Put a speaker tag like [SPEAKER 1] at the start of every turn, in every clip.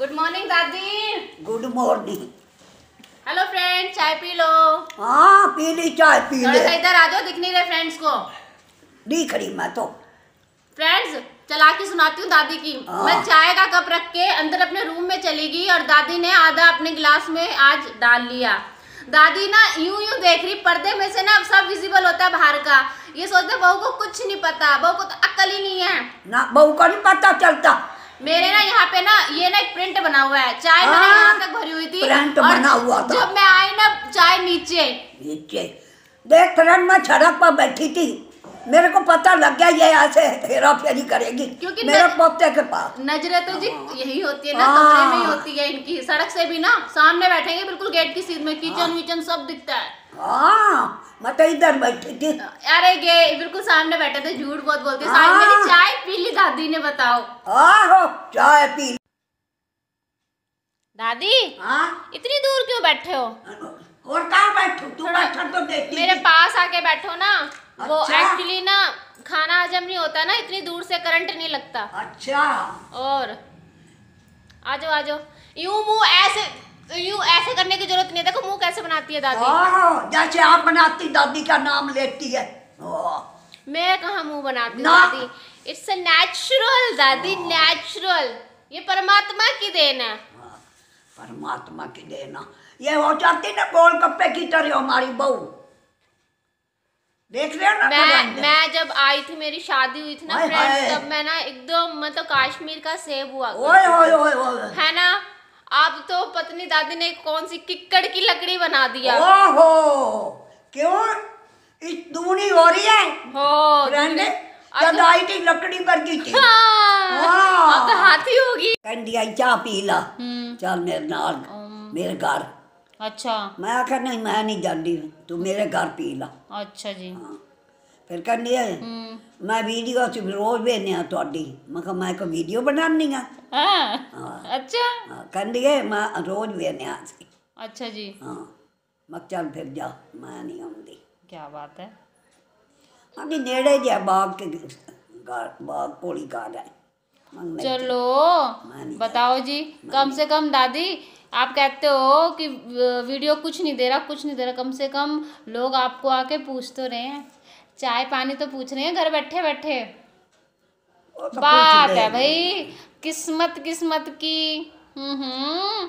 [SPEAKER 1] Good morning दादी
[SPEAKER 2] good morning
[SPEAKER 1] hello friend चाय पी लो.
[SPEAKER 2] हाँ पी ली चाय पी ले।
[SPEAKER 1] इधर आ जाओ दिख नहीं रहे फ्रेंड्स को.
[SPEAKER 2] दिख रही मैं तो।
[SPEAKER 1] फ्रेंड्स चला के सुनाती हूँ दादी की।
[SPEAKER 2] हाँ।
[SPEAKER 1] मैं चाय का कप रख के अंदर अपने रूम में चली गई और दादी ने आधा अपने गिलास में आज डाल लिया। दादी ना यूँ यूँ देख रही पर्दे में से ना सब विजिबल होता है बाहर का। ये सोचते बहू को कुछ नहीं पता बहू को तो अक्ल ही नहीं है।
[SPEAKER 2] ना बहू का नहीं पता चलता।
[SPEAKER 1] पे ना ये ना एक प्रिंट बना हुआ है। चाय मैंने
[SPEAKER 2] हाँ,
[SPEAKER 1] यहाँ तक भरी हुई थी।
[SPEAKER 2] प्रिंट
[SPEAKER 1] और
[SPEAKER 2] बना हुआ था।
[SPEAKER 1] जब मैं आई ना चाय नीचे।
[SPEAKER 2] नीचे। देख फ्रेंड मैं सड़क पर बैठी थी। मेरे को पता लग गया ये ऐसे हेरा फेरी करेगी।
[SPEAKER 1] क्योंकि
[SPEAKER 2] मेरे पोते के पास।
[SPEAKER 1] नज़रें तो जी यही होती है ना
[SPEAKER 2] हाँ।
[SPEAKER 1] कमरे में ही होती है इनकी। सड़क से भी ना सामने बैठेंगे बिल्कुल गेट की सीध में किचन विचन सब दिखता है।
[SPEAKER 2] हाँ मैं तो इधर बैठी थी।
[SPEAKER 1] अरे गे बिल्कुल सामने बैठे थे झूठ बहुत बोलते हैं। मेरी
[SPEAKER 2] हाँ।
[SPEAKER 1] चाय पी ली दादी ने बताओ।
[SPEAKER 2] आहो चाय पी
[SPEAKER 1] दादी
[SPEAKER 2] हाँ।
[SPEAKER 1] इतनी दूर क्यों बैठे हो?
[SPEAKER 2] और कहाँ बैठू? तू बैठा तो देखती
[SPEAKER 1] मेरे पास आके बैठो ना। वो
[SPEAKER 2] अच्छा।
[SPEAKER 1] एक्चुअली ना खाना हजम नहीं होता ना इतनी दूर से करंट नहीं लगता।
[SPEAKER 2] अच्छा।
[SPEAKER 1] और आ जाओ आ यूँ मुँह ऐसे यूँ ऐसे करने की ज़रूरत नहीं है। देखो मुँह कैसे बनाती है दादी।
[SPEAKER 2] जैसे आप बनाती दादी का नाम लेती है।
[SPEAKER 1] मैं कहा मुँह बनाती। दादी? इट्स अ नेचुरल दादी नेचुरल ये परमात्मा की देन है।
[SPEAKER 2] हाँ, परमात्मा की देना ये हो जाती ना गोल गप्पे की तरह हमारी बहू। देख रहे हो ना
[SPEAKER 1] मैं मैं जब आई थी मेरी शादी हुई थी ना
[SPEAKER 2] हाय,
[SPEAKER 1] फ्रेंड्स तब मैं ना एकदम मतलब कश्मीर का सेब हुआ
[SPEAKER 2] ओए ओए ओए ओए।
[SPEAKER 1] है ना? अब तो पत्नी दादी ने कौन सी किक्कड़ की लकड़ी बना दिया।
[SPEAKER 2] ओहो! क्यों? दूनी हो। रही है
[SPEAKER 1] हो
[SPEAKER 2] फ्रेंड जब आई थी लकड़ी पर की थी।
[SPEAKER 1] हाँ,
[SPEAKER 2] हाँ।
[SPEAKER 1] अब तो हाथी होगी।
[SPEAKER 2] आई चाह पी ला।
[SPEAKER 1] हम्म।
[SPEAKER 2] चल मेरे नाल मेरे घर।
[SPEAKER 1] अच्छा।
[SPEAKER 2] मैं आखा नहीं मैं नहीं जानी तू मेरे घर पी ला।
[SPEAKER 1] अच्छा जी।
[SPEAKER 2] हाँ। फिर कहनी है
[SPEAKER 1] हम्म।
[SPEAKER 2] मैं वीडियो अस रोज भेजने आ मैं कहा मैं को वीडियो बनानी आ?
[SPEAKER 1] हाँ।
[SPEAKER 2] हाँ।
[SPEAKER 1] अच्छा।
[SPEAKER 2] हाँ, कहनी है मैं रोज भेजने
[SPEAKER 1] अच्छा जी।
[SPEAKER 2] हाँ। मैं चल फिर जा मैं नहीं आती
[SPEAKER 1] क्या बात है।
[SPEAKER 2] अभी नेड़े जे बाग के बाग कोली कार है
[SPEAKER 1] चलो बताओ जी कम से कम दादी आप कहते हो कि वीडियो कुछ नहीं दे रहा कुछ नहीं दे रहा कम से कम लोग आपको आके पूछ तो रहे हैं। चाय पानी तो पूछ रहे हैं घर बैठे बैठे। बात है। भाई किस्मत किस्मत की। हम्म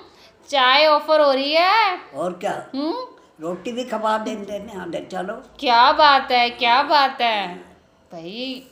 [SPEAKER 1] चाय ऑफ़र हो रही है।
[SPEAKER 2] और क्या?
[SPEAKER 1] हम्म?
[SPEAKER 2] रोटी भी खवा देते ने चलो।
[SPEAKER 1] क्या बात है क्या बात है। भाई